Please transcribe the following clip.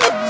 you